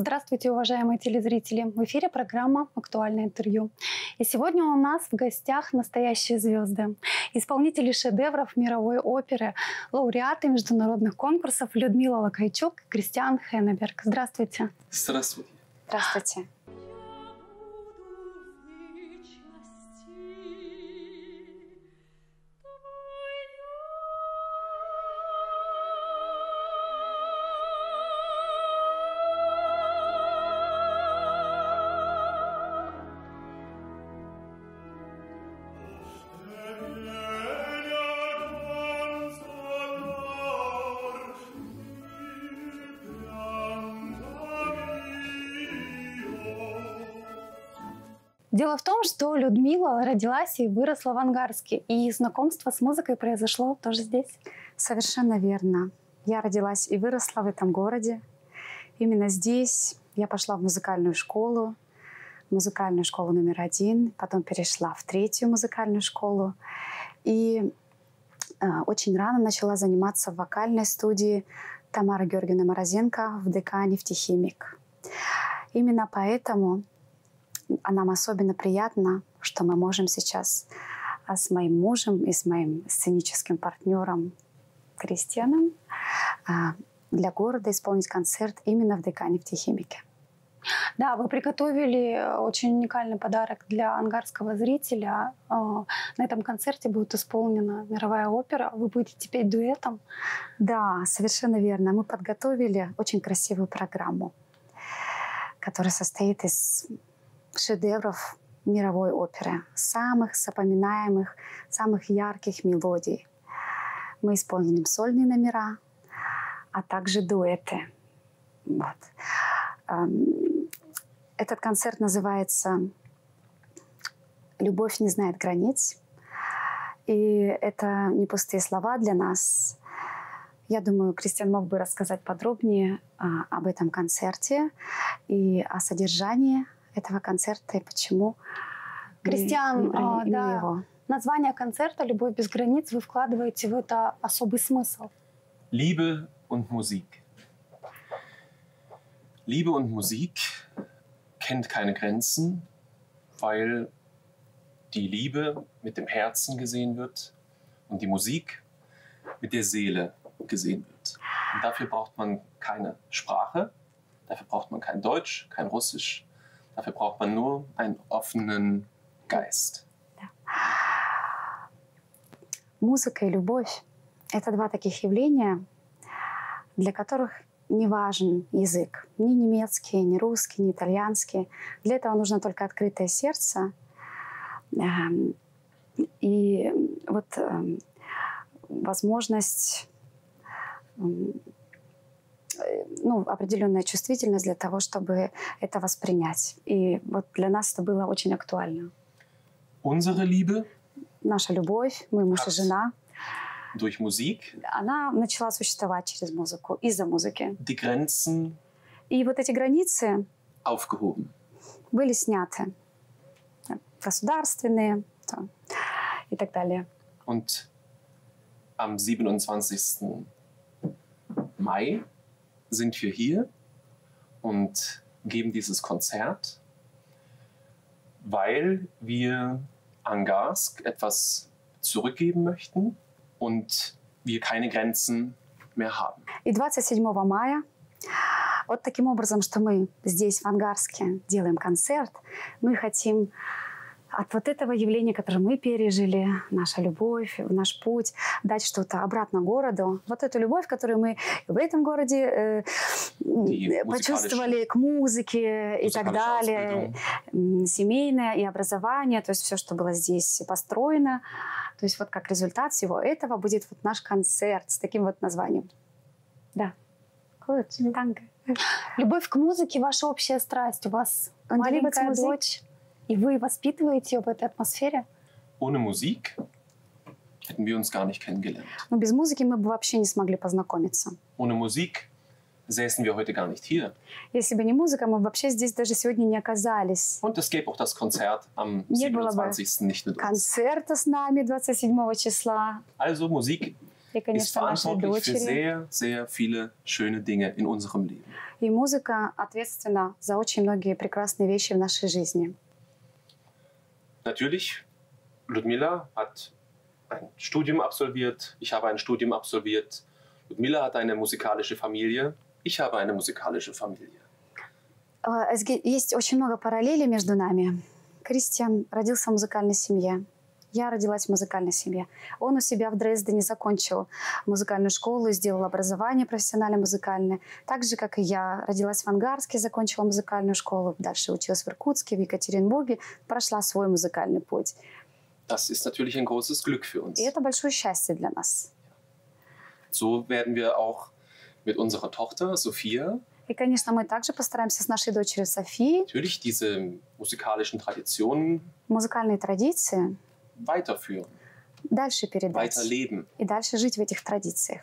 Здравствуйте, уважаемые телезрители! В эфире программа «Актуальное интервью». И сегодня у нас в гостях настоящие звезды. Исполнители шедевров мировой оперы, лауреаты международных конкурсов Людмила Лакайчук и Кристиан Хеннеберг. Здравствуйте! Здравствуйте! Здравствуйте! Дело в том, что Людмила родилась и выросла в Ангарске, и знакомство с музыкой произошло тоже здесь. Совершенно верно. Я родилась и выросла в этом городе. Именно здесь я пошла в музыкальную школу, музыкальную школу номер один, потом перешла в третью музыкальную школу. И э, очень рано начала заниматься в вокальной студии Тамара Георгиевна Морозенко в ДК «Нефтехимик». Именно поэтому нам особенно приятно, что мы можем сейчас а, с моим мужем и с моим сценическим партнером Кристианом а, для города исполнить концерт именно в ДК «Нефтехимике». Да, вы приготовили очень уникальный подарок для ангарского зрителя. А, на этом концерте будет исполнена мировая опера. Вы будете петь дуэтом. Да, совершенно верно. Мы подготовили очень красивую программу, которая состоит из шедевров мировой оперы, самых запоминаемых, самых ярких мелодий. Мы исполним сольные номера, а также дуэты. Вот. Этот концерт называется «Любовь не знает границ». И это не пустые слова для нас. Я думаю, Кристиан мог бы рассказать подробнее а, об этом концерте и о содержании этого концерта и почему Кристиан, а, да, его. название концерта «Любовь без границ» вы вкладываете в это особый смысл. Liebe und Musik. Liebe und Musik kennt keine Grenzen, weil die Liebe mit dem Herzen gesehen wird und die Musik mit der Seele gesehen wird. Und dafür braucht man keine Sprache, dafür braucht man kein Deutsch, kein Russisch, Dafür braucht man nur einen offenen Geist. Музыка и любовь — это два таких явления, для которых не важен язык. Ни немецкий, ни русский, ни итальянский. Для этого нужно только открытое сердце. Эм, и вот эм, возможность эм, ну, определенная чувствительность для того, чтобы это воспринять. И вот для нас это было очень актуально. Unsere Liebe Наша любовь, мы муж и жена. Durch Musik. Она начала существовать через музыку, из-за музыки. Die Grenzen и вот эти границы aufgehoben. были сняты. Государственные и так далее. Und am 27. Mai sind wir hier und geben dieses Konzert, weil wir Angarsk etwas zurückgeben möchten und wir keine Grenzen mehr haben. И 27 мая вот таким образом, что мы здесь в Ангарске делаем концерт, мы хотим от вот этого явления, которое мы пережили, наша любовь, наш путь, дать что-то обратно городу. Вот эту любовь, которую мы в этом городе э, почувствовали к музыке и так далее, семейное и образование, то есть все, что было здесь построено. То есть вот как результат всего этого будет вот наш концерт с таким вот названием. Да. Good. Danke. Любовь к музыке – ваша общая страсть. У вас маленькая дочь. И вы воспитываете ее в этой атмосфере? Ohne Musik hätten wir uns gar nicht kennengelernt. Но без музыки мы бы вообще не смогли познакомиться. Ohne Musik säßen wir heute gar nicht hier. Если бы не музыка, мы вообще здесь даже сегодня не оказались. Und es gäbe auch das Konzert am 27. nicht mit uns. Концерта с нами 27 числа. Also Musik ist verantwortlich für sehr, sehr viele schöne Dinge in unserem Leben. И музыка ответственна за очень многие прекрасные вещи в нашей жизни. Natürlich, Ludmilla hat ein Studium absolviert, ich habe ein Studium absolviert. Ludmilla hat eine musikalische Familie, ich habe eine musikalische Familie. А, es ge- Есть очень много параллелей между нами. Кристиан родился в музыкальной семье. Я родилась в музыкальной семье. Он у себя в Дрездене закончил музыкальную школу и сделал образование профессиональное музыкальное. Так же, как и я, родилась в Ангарске, закончила музыкальную школу, дальше училась в Иркутске, в Екатеринбурге, прошла свой музыкальный путь. Das ist natürlich ein großes Glück für uns. И это большое счастье для нас. So werden wir auch mit unserer Tochter Sophia И, конечно, мы также постараемся с нашей дочерью Софией natürlich diese musikalischen Traditionen музыкальные традиции weiterführen, дальше передать. weiterleben. И дальше жить в этих традициях.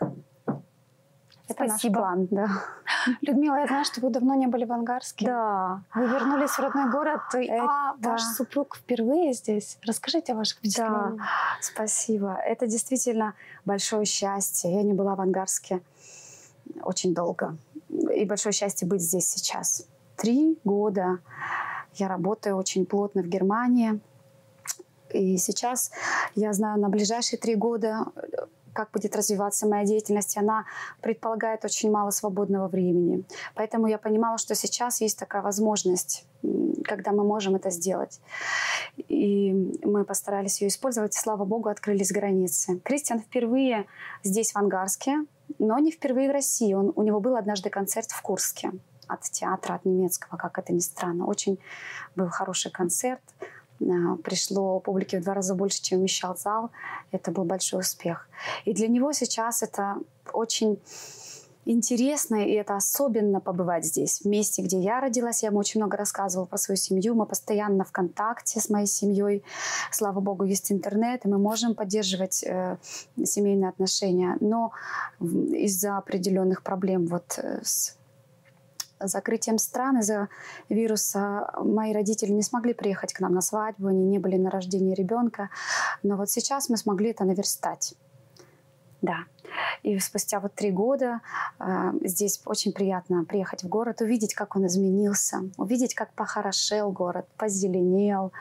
Это наш Спасибо. план, да. Людмила, я знаю, что вы давно не были в Ангарске. Да. Вы вернулись в родной город, и, а ваш супруг впервые здесь. Расскажите о ваших впечатлениях. Спасибо. Это действительно большое счастье. Я не была в Ангарске очень долго. И большое счастье быть здесь сейчас. Три года я работаю очень плотно в Германии. И сейчас я знаю на ближайшие три года, как будет развиваться моя деятельность. Она предполагает очень мало свободного времени. Поэтому я понимала, что сейчас есть такая возможность, когда мы можем это сделать. И мы постарались ее использовать. И, слава богу, открылись границы. Кристиан впервые здесь, в Ангарске, но не впервые в России. Он, у него был однажды концерт в Курске от театра, от немецкого, как это ни странно. Очень был хороший концерт. А, Пришло публики в два раза больше, чем вмещал зал. Это был большой успех. И для него сейчас это очень интересно, и это особенно побывать здесь, в месте, где я родилась. Я ему очень много рассказывала про свою семью. Мы постоянно в контакте с моей семьей. Слава богу, есть интернет, и мы можем поддерживать э, семейные отношения. Но из-за определенных проблем вот э, с закрытием стран из-за вируса мои родители не смогли приехать к нам на свадьбу, они не были на рождении ребенка. Но вот сейчас мы смогли это наверстать. Да. И спустя вот три года э, здесь очень приятно приехать в город, увидеть, как он изменился, увидеть, как похорошел город, позеленел,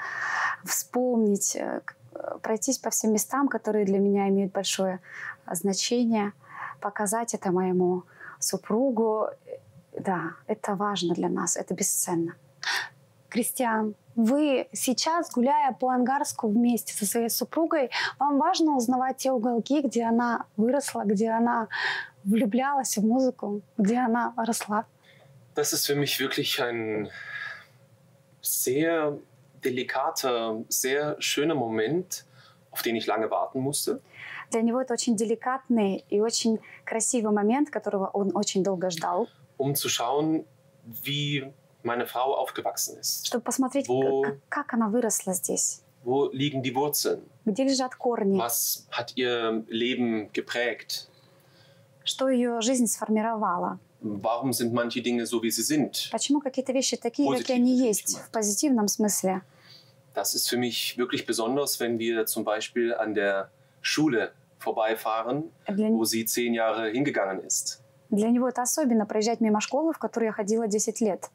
вспомнить, э, э, пройтись по всем местам, которые для меня имеют большое э, значение, показать это моему супругу. Да, это важно для нас, это бесценно. Кристиан, вы сейчас, гуляя по Ангарску вместе со своей супругой, вам важно узнавать те уголки, где она выросла, где она влюблялась в музыку, где она росла. Das ist für mich wirklich ein sehr delikater, sehr schöner Moment, auf den ich lange warten musste. Для него это очень деликатный и очень красивый момент, которого он очень долго ждал, um zu schauen, wie meine Frau aufgewachsen ist. чтобы посмотреть, Во. как, как она выросла здесь, Wo liegen die Wurzeln? где лежат корни, Was hat ihr Leben geprägt? что ее жизнь сформировала, Warum sind manche Dinge so, wie sie sind? почему какие-то вещи такие, Positiv какие они natürlich есть, gemeint. в позитивном смысле. Das ist für mich wirklich besonders, wenn wir zum Beispiel an der Schule vorbeifahren, Для, wo sie zehn Jahre hingegangen ist. Для него это особенно проезжать мимо школы, в которую я ходила 10 лет.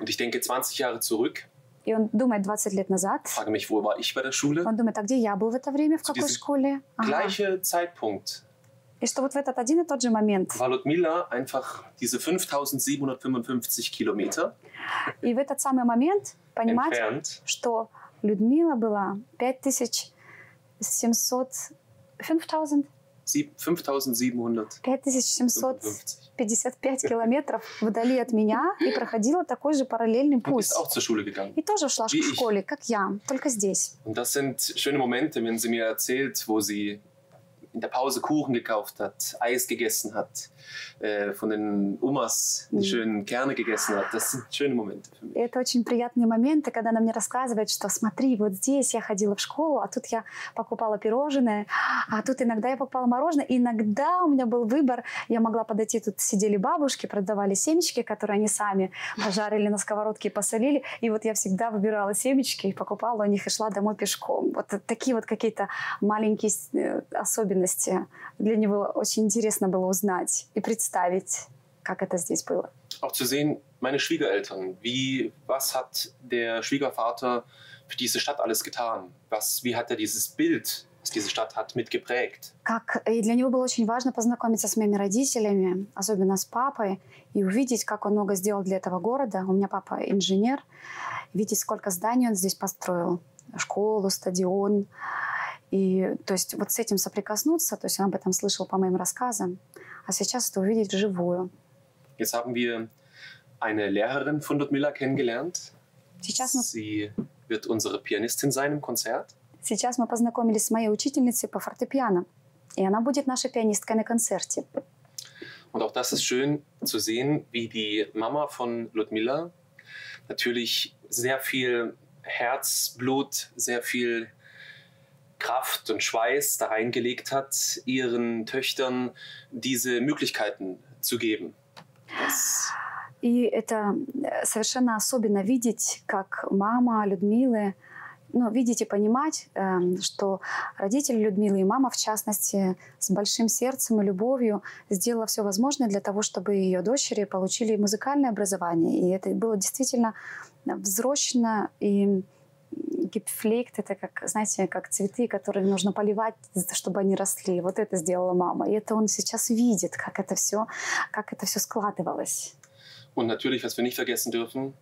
Und ich denke 20 Jahre zurück, И он думает 20 лет назад, frage mich, wo war ich bei der Schule? он думает, а где я был в это время, в Zu какой школе? Ага. Gleiche Zeitpunkt И что вот в этот один и тот же момент. war Ludmilla einfach diese 5755 Kilometer И в этот самый момент понимать, entfernt. что Людмила была 5700... 5000? Sie- 5755. 5755 километров вдали от меня и проходила такой же параллельный путь. И тоже шла в школе, как я, только здесь. Und das sind schöne Momente, wenn sie mir erzählt, wo sie in der Pause Kuchen gekauft hat, Eis gegessen hat, äh, von den Omas die Mhm. schönen Kerne gegessen hat. Das sind schöne Momente für mich. это очень приятные моменты, когда она мне рассказывает, что смотри, вот здесь я ходила в школу, а тут я покупала пирожное, а тут иногда я покупала мороженое. И иногда у меня был выбор, я могла подойти, тут сидели бабушки, продавали семечки, которые они сами пожарили на сковородке и посолили. И вот я всегда выбирала семечки и покупала у них и шла домой пешком. Вот такие вот какие-то маленькие э, особенности. Для него очень интересно было узнать и представить, как это здесь было. auch zu sehen, meine Schwiegereltern, wie, was hat der Schwiegervater für diese Stadt alles getan? Was, wie hat er dieses Bild, diese Stadt hat, mitgeprägt? Как и для него было очень важно познакомиться с моими родителями, особенно с папой, и увидеть, как он много сделал для этого города. У меня папа инженер, видеть, сколько зданий он здесь построил, школу, стадион. И то есть вот с этим соприкоснуться, то есть он об этом слышал по моим рассказам, а сейчас это увидеть вживую. Jetzt haben wir eine Lehrerin von Ludmilla kennengelernt. Сейчас мы, Sie wird unsere Pianistin sein im Konzert. сейчас мы познакомились с моей учительницей по фортепиано, и она будет нашей пианисткой на концерте. Und auch das ist schön zu sehen, wie die Mama von Ludmilla natürlich sehr viel Herzblut, sehr viel Kraft und Schweiß da reingelegt hat, ihren Töchtern diese Möglichkeiten zu geben. Das, И это э, совершенно особенно видеть, как мама Людмилы, ну, видеть и понимать, эм, что родители Людмилы и мама, в частности, с большим сердцем и любовью сделала все возможное для того, чтобы ее дочери получили музыкальное образование. И это было действительно взрощено и гипфлейкт, это как, знаете, как цветы, которые нужно поливать, чтобы они росли. Вот это сделала мама. И это он сейчас видит, как это все, как это все складывалось. und natürlich, was wir nicht vergessen dürfen,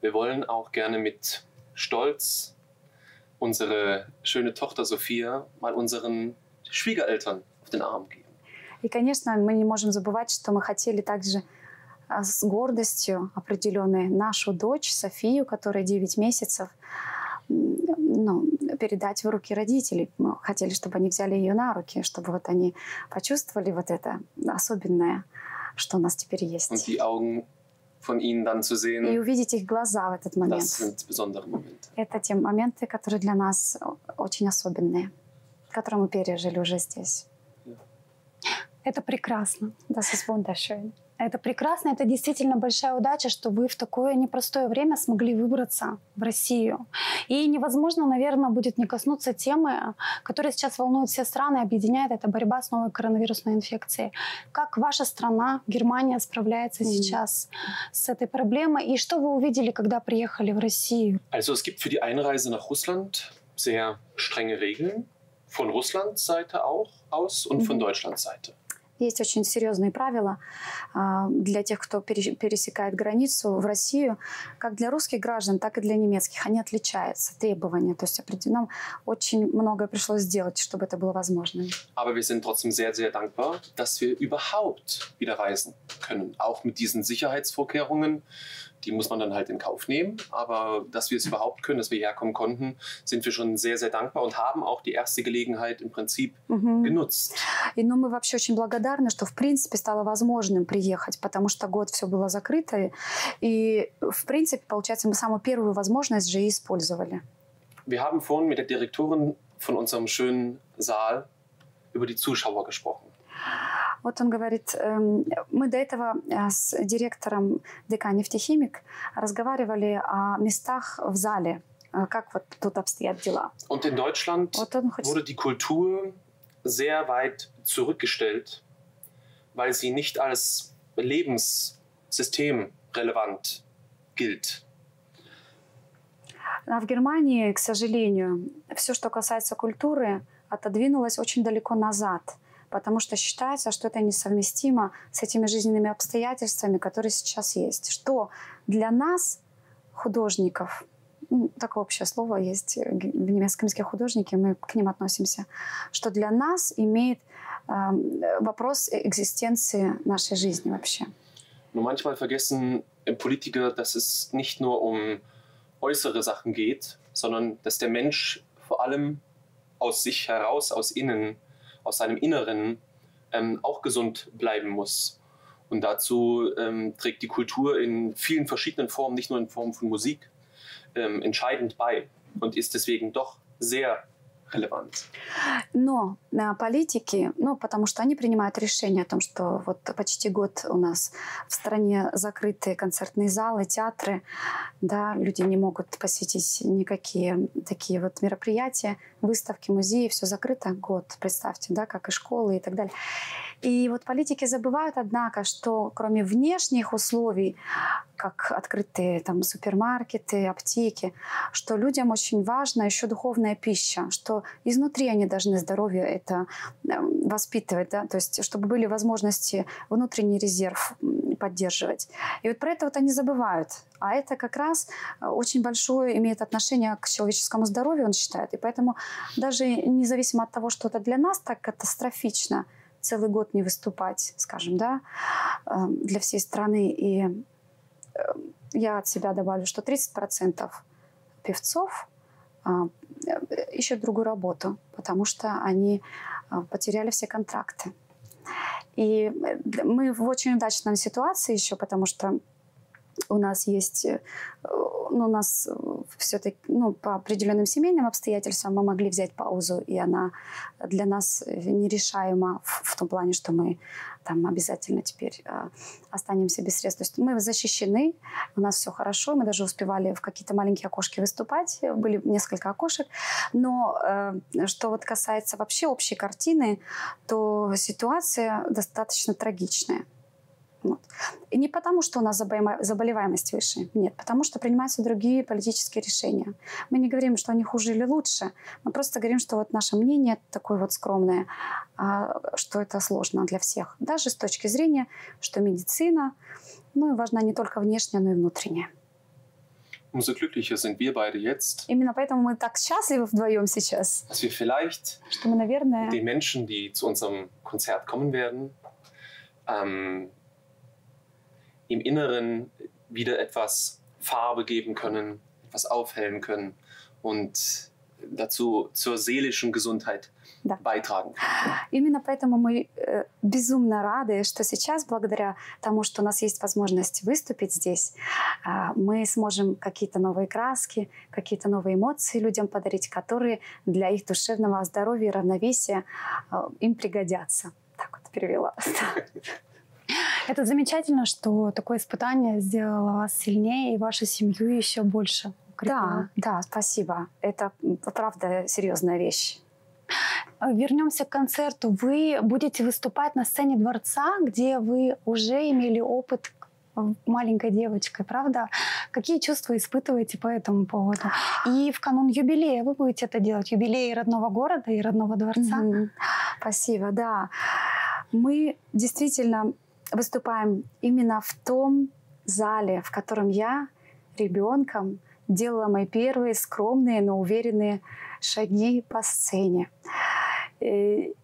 wir wollen auch gerne mit Stolz unsere schöne Tochter Sophia mal unseren Schwiegereltern auf den Arm geben. И, конечно, мы не можем забывать, что мы хотели также а, с гордостью определенной нашу дочь Софию, которая 9 месяцев, ну, передать в руки родителей. Мы хотели, чтобы они взяли ее на руки, чтобы вот они почувствовали вот это особенное, что у нас теперь Und есть. die Augen von ihnen dann zu И sehen, увидеть их глаза в этот момент. das sind besondere Momente. Это те моменты, которые для нас очень особенные, которые мы пережили уже здесь. Это прекрасно. Das ist wunderschön. Это прекрасно, это действительно большая удача, что вы в такое непростое время смогли выбраться в Россию. И невозможно, наверное, будет не коснуться темы, которая сейчас волнует все страны, объединяет это борьба с новой коронавирусной инфекцией. Как ваша страна, Германия, справляется Мгм. сейчас с этой проблемой? И что вы увидели, когда приехали в Россию? Also es gibt für die Einreise nach Russland sehr strenge Regeln, von Russlands Seite auch aus und von. Deutschlands Seite. Есть очень серьезные правила а, для тех, кто пере- пересекает границу в Россию, как для русских граждан, так и для немецких. Они отличаются, требования. То есть определенно очень многое пришлось сделать, чтобы это было возможно. Aber wir sind trotzdem sehr, sehr dankbar, dass wir überhaupt wieder reisen können. Auch mit diesen Sicherheitsvorkehrungen, die muss man dann halt in Kauf nehmen. Aber dass wir es überhaupt können, dass wir herkommen konnten, sind wir schon sehr, sehr dankbar und haben auch die erste Gelegenheit im Prinzip Мгм. genutzt. И ну, мы вообще очень благодарны, что в принципе стало возможным приехать, потому что год все было закрыто. И в принципе, получается, мы самую первую возможность же и использовали. Wir haben vorhin mit der Direktorin von unserem schönen Saal über die Zuschauer gesprochen. Вот он говорит, эм, мы до этого э, с директором ДК «Нефтехимик» разговаривали о местах в зале, э, как вот тут обстоят дела. Und in Deutschland Вот хоть wurde die Kultur sehr weit zurückgestellt, weil sie nicht als Lebenssystem relevant gilt. А в Германии, к сожалению, все, что касается культуры, отодвинулось очень далеко назад, потому что считается, что это несовместимо с этими жизненными обстоятельствами, которые сейчас есть. Что для нас, художников, ну, такое общее слово есть э, в немецком языке художники, мы к ним относимся, что для нас имеет эм, вопрос экзистенции нашей жизни вообще. Nur manchmal vergessen Politiker, dass es nicht nur um äußere Sachen geht, sondern dass der Mensch vor allem aus sich heraus, aus innen, aus seinem Inneren ähm, auch gesund bleiben muss. Und dazu ähm, trägt die Kultur in vielen verschiedenen Formen, nicht nur in Form von Musik, ähm, entscheidend bei und ist deswegen doch sehr relevant. Но э, политики, ну, потому что они принимают решение о том, что вот почти год у нас в стране закрыты концертные залы, театры, да, люди не могут посетить никакие такие вот мероприятия, выставки, музеи, все закрыто год, представьте, да, как и школы и так далее. И вот политики забывают, однако, что кроме внешних условий, как открытые там супермаркеты, аптеки, что людям очень важна еще духовная пища, что изнутри они должны здоровье это эм, воспитывать, да, то есть чтобы были возможности внутренний резерв поддерживать. И вот про это вот они забывают. А это как раз э, очень большое имеет отношение к человеческому здоровью, он считает. И поэтому даже независимо от того, что это для нас так катастрофично, целый год не выступать, скажем, да, эм, для всей страны. И эм, я от себя добавлю, что 30% певцов а, ищут другую работу, потому что они а, потеряли все контракты. И э, мы в очень удачной ситуации еще, потому что у нас есть, э, ну, у нас все-таки, ну, по определенным семейным обстоятельствам мы могли взять паузу, и она для нас нерешаема в, в том плане, что мы там обязательно теперь э, останемся без средств. То есть мы защищены, у нас все хорошо, мы даже успевали в какие-то маленькие окошки выступать, были несколько окошек, но э, что вот касается вообще общей картины, то ситуация достаточно трагичная. Вот. И не потому, что у нас заболеваемость выше, нет, потому что принимаются другие политические решения. Мы не говорим, что они хуже или лучше, мы просто говорим, что вот наше мнение такое вот скромное, а, что это сложно для всех. Даже с точки зрения, что медицина, ну и важна не только внешняя, но и внутренняя. Umso glücklicher sind wir beide jetzt. Именно поэтому мы так счастливы вдвоем сейчас. Dass wir vielleicht что мы, наверное, den Menschen, die zu unserem Konzert kommen werden, ähm, im Inneren wieder etwas Farbe geben können, etwas aufhellen können und dazu zur seelischen Gesundheit да. beitragen. Именно поэтому мы э, безумно рады, что сейчас, благодаря тому, что у нас есть возможность выступить здесь, э, мы сможем какие-то новые краски, какие-то новые эмоции людям подарить, которые для их душевного здоровья и равновесия э, им пригодятся. Так вот перевела. Это замечательно, что такое испытание сделало вас сильнее и вашу семью еще больше укрепило. Да, да, спасибо. Это правда серьезная вещь. Вернемся к концерту. Вы будете выступать на сцене дворца, где вы уже имели опыт маленькой девочкой, правда? Какие чувства испытываете по этому поводу? И в канун юбилея вы будете это делать, юбилей родного города и родного дворца. Mm-hmm. Спасибо, да. Мы действительно выступаем именно в том зале, в котором я ребенком делала мои первые скромные, но уверенные шаги по сцене. И,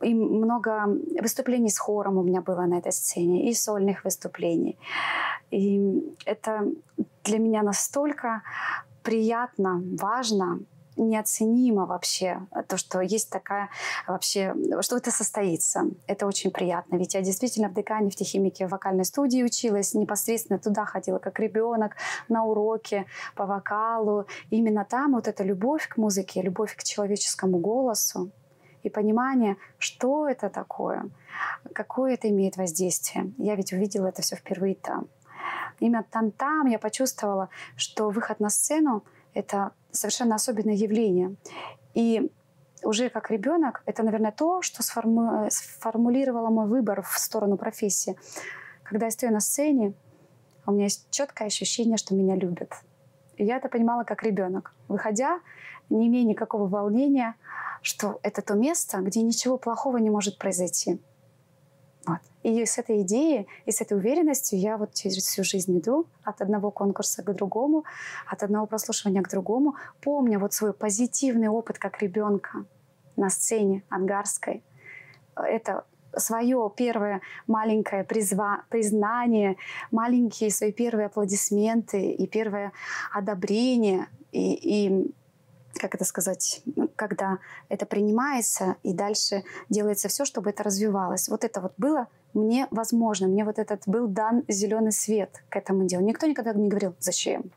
и много выступлений с хором у меня было на этой сцене, и сольных выступлений. И это для меня настолько приятно, важно, неоценимо вообще то, что есть такая вообще, что это состоится. Это очень приятно. Ведь я действительно в декане, в техимике, в вокальной студии училась, непосредственно туда ходила как ребенок на уроки по вокалу. Именно там вот эта любовь к музыке, любовь к человеческому голосу и понимание, что это такое, какое это имеет воздействие. Я ведь увидела это все впервые там. Именно там-там я почувствовала, что выход на сцену — это совершенно особенное явление. И уже как ребенок это, наверное, то, что сформу... сформулировало мой выбор в сторону профессии. Когда я стою на сцене, у меня есть четкое ощущение, что меня любят. И я это понимала как ребенок. Выходя, не имея никакого волнения, что это то место, где ничего плохого не может произойти. Вот. И с этой идеей, и с этой уверенностью я вот через всю жизнь иду от одного конкурса к другому, от одного прослушивания к другому, помня вот свой позитивный опыт как ребенка на сцене ангарской. Это свое первое маленькое призва, признание, маленькие свои первые аплодисменты и первое одобрение. И, и как это сказать, ну, когда это принимается и дальше делается все, чтобы это развивалось. Вот это вот было мне возможно, мне вот этот был дан зеленый свет к этому делу. Никто никогда не говорил, зачем.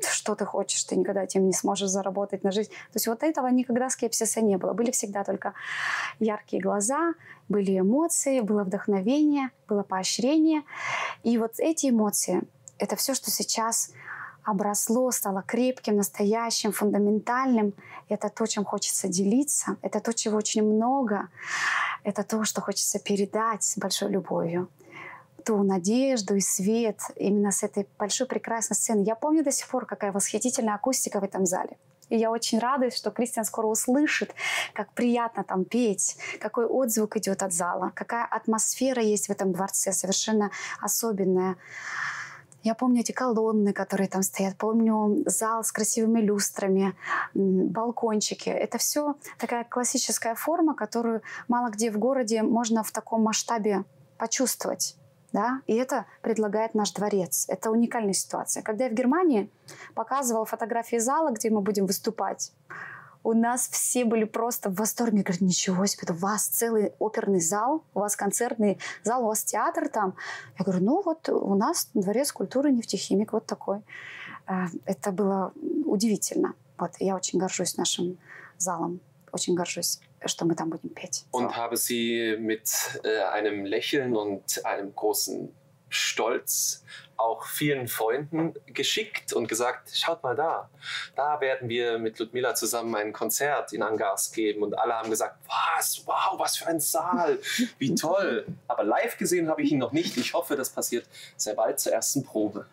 что ты хочешь, ты никогда этим не сможешь заработать на жизнь. То есть вот этого никогда скепсиса не было. Были всегда только яркие глаза, были эмоции, было вдохновение, было поощрение. И вот эти эмоции, это все, что сейчас обросло, стало крепким, настоящим, фундаментальным. Это то, чем хочется делиться. Это то, чего очень много. Это то, что хочется передать с большой любовью ту надежду и свет именно с этой большой прекрасной сцены. Я помню до сих пор, какая восхитительная акустика в этом зале. И я очень радуюсь, что Кристиан скоро услышит, как приятно там петь, какой отзвук идет от зала, какая атмосфера есть в этом дворце, совершенно особенная. Я помню эти колонны, которые там стоят, помню зал с красивыми люстрами, балкончики. Это все такая классическая форма, которую мало где в городе можно в таком масштабе почувствовать. Да? И это предлагает наш дворец. Это уникальная ситуация. Когда я в Германии показывала фотографии зала, где мы будем выступать, у нас все были просто в восторге. Говорят, ничего себе, у вас целый оперный зал, у вас концертный зал, у вас театр там. Я говорю, ну вот у нас дворец культуры нефтехимик вот такой. Э, это было удивительно. Вот, я очень горжусь нашим залом, очень горжусь что мы там будем петь. Und so. habe sie mit äh, einem Lächeln und einem großen Stolz auch vielen Freunden geschickt und gesagt, schaut mal da, da werden wir mit Ludmilla zusammen ein Konzert in Angars geben. Und alle haben gesagt, was, wow, was für ein Saal, wie toll. Aber live gesehen habe ich ihn noch nicht. Ich hoffe, das passiert sehr bald zur ersten Probe.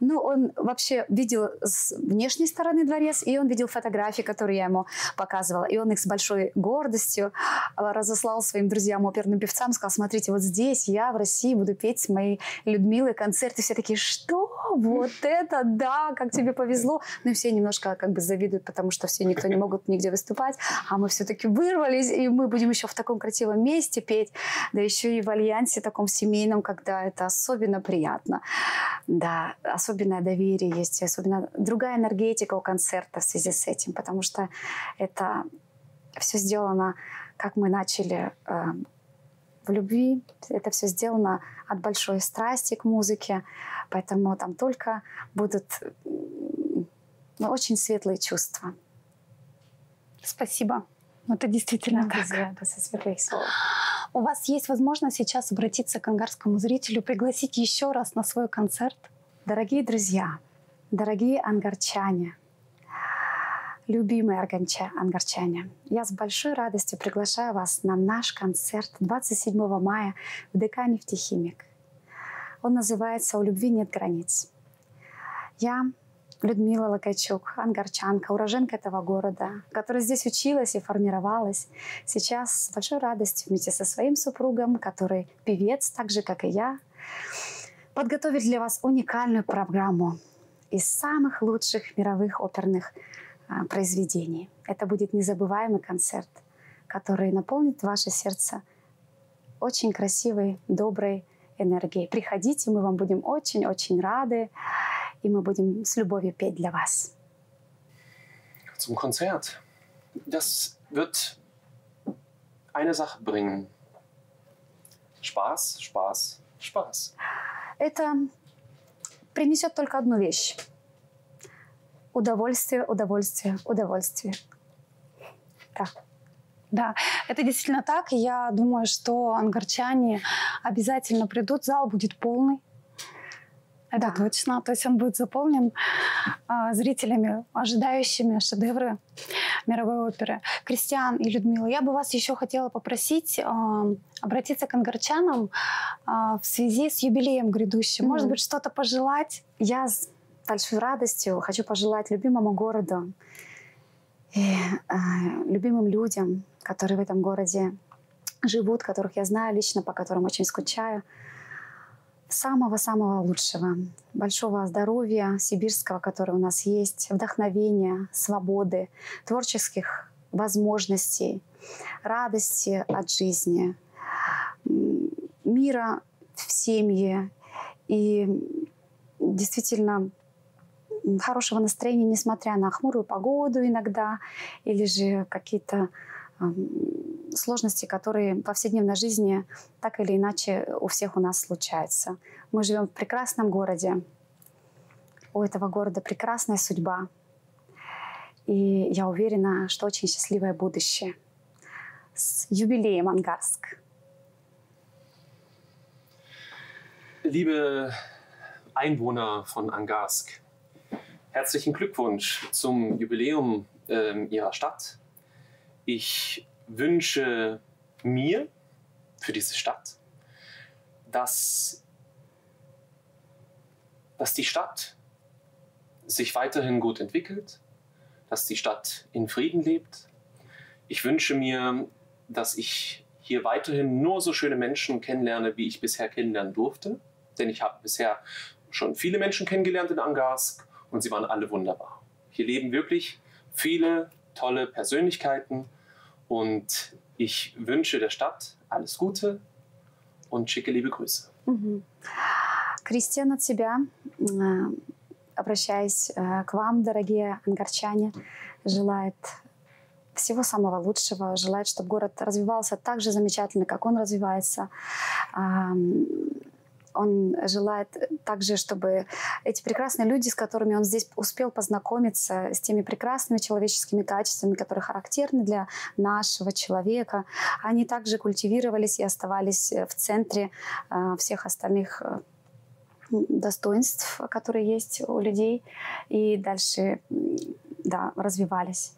Ну, он вообще видел с внешней стороны дворец, и он видел фотографии, которые я ему показывала. И он их с большой гордостью разослал своим друзьям, оперным певцам, сказал, смотрите, вот здесь я в России буду петь с моей Людмилой концерт и все такие, что? Вот это да, как тебе повезло. Ну и все немножко как бы завидуют, потому что все никто не могут нигде выступать, а мы все-таки вырвались, и мы будем еще в таком красивом месте петь, да еще и в альянсе таком семейном, когда это особенно приятно. Да, особенное доверие есть, особенно другая энергетика у концерта в связи с этим, потому что это все сделано, как мы начали э, в любви. Это все сделано от большой страсти к музыке, поэтому там только будут ну, очень светлые чувства. Спасибо. Это действительно так. У вас есть возможность сейчас обратиться к ангарскому зрителю, пригласить еще раз на свой концерт? Дорогие друзья, дорогие ангарчане, Любимые ангарчане, я с большой радостью приглашаю вас на наш концерт 27 мая в ДК «Нефтехимик». Он называется «У любви нет границ». Я Людмила Локачук, ангарчанка, уроженка этого города, которая здесь училась и формировалась, сейчас с большой радостью вместе со своим супругом, который певец, так же, как и я, подготовит для вас уникальную программу из самых лучших мировых оперных а, произведений. Это будет незабываемый концерт, который наполнит ваше сердце очень красивой, доброй энергией. Приходите, мы вам будем очень-очень рады, и мы будем с любовью петь для вас. Zum Konzert. Das wird eine Sache bringen. Spaß, Spaß, Spaß. Это принесет только одну вещь удовольствие, удовольствие, удовольствие. Да. Да, это действительно так. Я думаю, что ангарчане обязательно придут. Зал будет полный. Это да. точно. То есть он будет заполнен э, зрителями, ожидающими шедевры мировой оперы. Кристиан и Людмила, я бы вас еще хотела попросить э, обратиться к ангарчанам э, в связи с юбилеем грядущим. Mm-hmm. Может быть, что-то пожелать? Я большой радостью хочу пожелать любимому городу и э, любимым людям, которые в этом городе живут, которых я знаю лично, по которым очень скучаю, самого-самого лучшего, большого здоровья сибирского, которое у нас есть, вдохновения, свободы, творческих возможностей, радости от жизни, мира в семье и действительно хорошего настроения, несмотря на хмурую погоду иногда, или же какие-то сложности, которые в повседневной жизни так или иначе у всех у нас случаются. Мы живем в прекрасном городе, у этого города прекрасная судьба. И я уверена, что очень счастливое будущее. С юбилеем Ангарск! Liebe Einwohner von Angarsk, herzlichen Glückwunsch zum Jubiläum äh, Ihrer Stadt. Ich wünsche mir für diese Stadt, dass, dass die Stadt sich weiterhin gut entwickelt, dass die Stadt in Frieden lebt. Ich wünsche mir, dass ich hier weiterhin nur so schöne Menschen kennenlerne, wie ich bisher kennenlernen durfte. Denn ich habe bisher schon viele Menschen kennengelernt in Angarsk und sie waren alle wunderbar. Hier leben wirklich viele tolle Persönlichkeiten und ich wünsche der Stadt alles Gute und schicke liebe Grüße. Кристиан от себя, э, обращаясь э, к вам, дорогие ангарчане, желает всего самого лучшего, желает, чтобы город развивался так же замечательно, как он развивается. Он желает также, чтобы эти прекрасные люди, с которыми он здесь успел познакомиться, с теми прекрасными человеческими качествами, которые характерны для нашего человека, они также культивировались и оставались в центре э, всех остальных э, достоинств, которые есть у людей, и дальше да, развивались.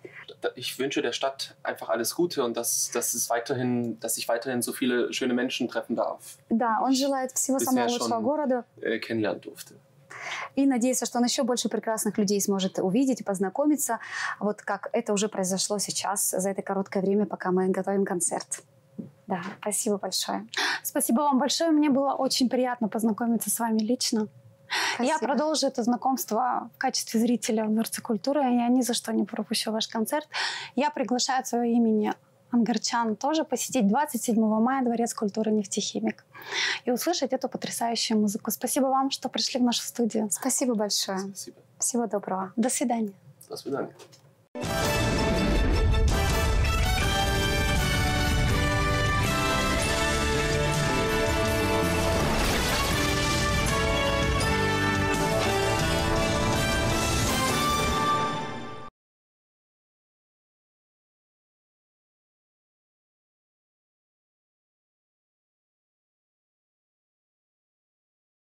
Ich wünsche der Stadt einfach alles Gute und dass, dass, es weiterhin, dass ich weiterhin so viele schöne Menschen treffen darf. Да, он желает всего самого лучшего городу. Äh, kennenlernen durfte. И надеется, что он еще больше прекрасных людей сможет увидеть и познакомиться, вот как это уже произошло сейчас за это короткое время, пока мы готовим концерт. Да, спасибо большое. Спасибо вам большое. Мне было очень приятно познакомиться с вами лично. Спасибо. Я продолжу это знакомство в качестве зрителя в Дворце культуры. Я ни за что не пропущу ваш концерт. Я приглашаю от своего имени ангарчан тоже посетить 27 мая Дворец культуры «Нефтехимик» и услышать эту потрясающую музыку. Спасибо вам, что пришли в нашу студию. Спасибо большое. Спасибо. Всего доброго. До свидания. До свидания.